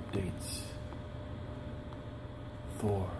updates. Thor